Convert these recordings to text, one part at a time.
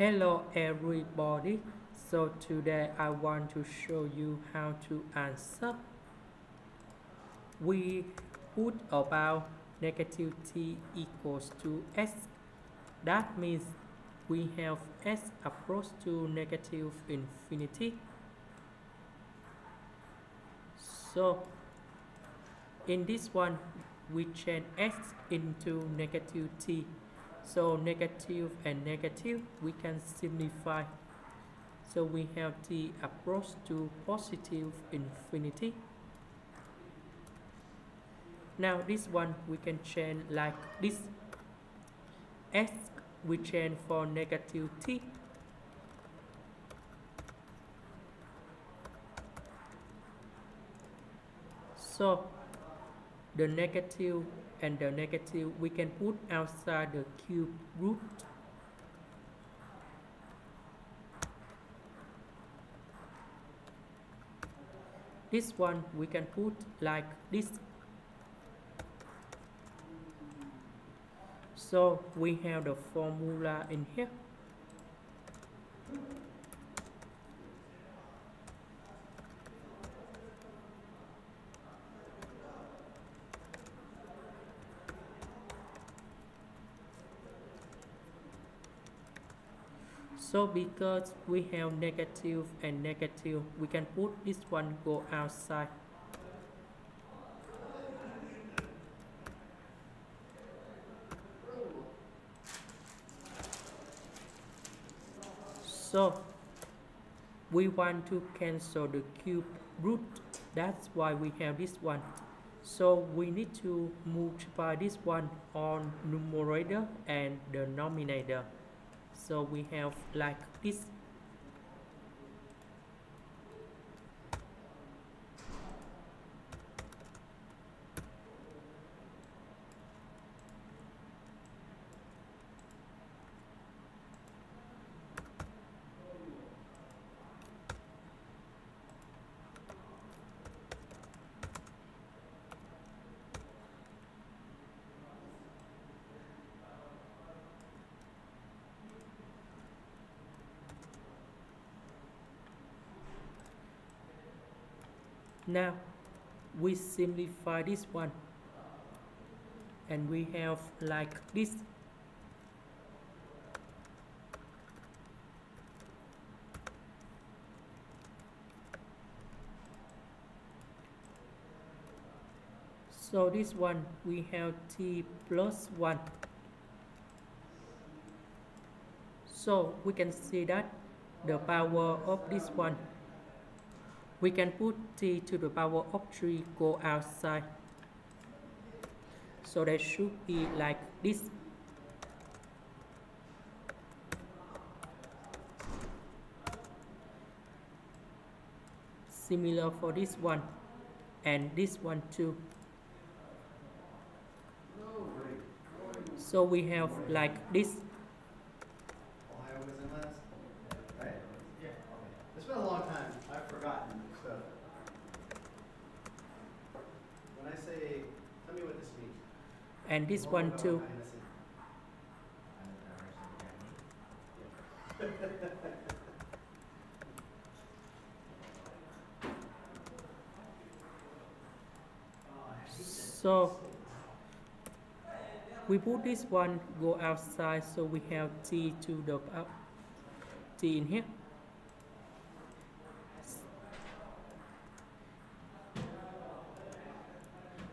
Hello everybody. So today I want to show you how to answer. We put about negative t equals to s. That means we have s approach to negative infinity. So in this one we change s into negative t so negative and negative we can simplify so we have the approach to positive infinity. Now this one we can change like this. S we change for negative t. So the negative and the negative, we can put outside the cube root. This one, we can put like this. So, we have the formula in here. So because we have negative and negative we can put this one go outside. So we want to cancel the cube root. That's why we have this one. So we need to multiply this one on numerator and the denominator so we have like this now we simplify this one. And we have like this. So this one we have t plus 1 so we can see that the power of this one we can put t to the power of 3 go outside. So that should be like this. Similar for this one and this one too. So we have like this and this one too. So we put this one go outside so we have t to the up. T in here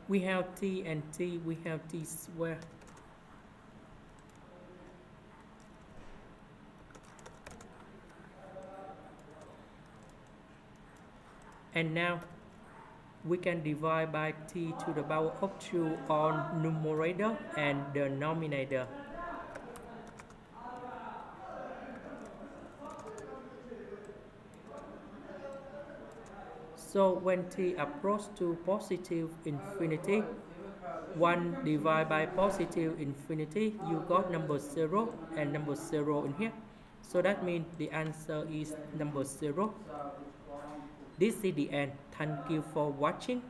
we have t and t we have t square and now we can divide by t to the power of 2 on numerator and denominator. So when t approaches to positive infinity, 1 divided by positive infinity, you got number 0 and number 0 in here. So that means the answer is number 0. This is the end. Thank you for watching.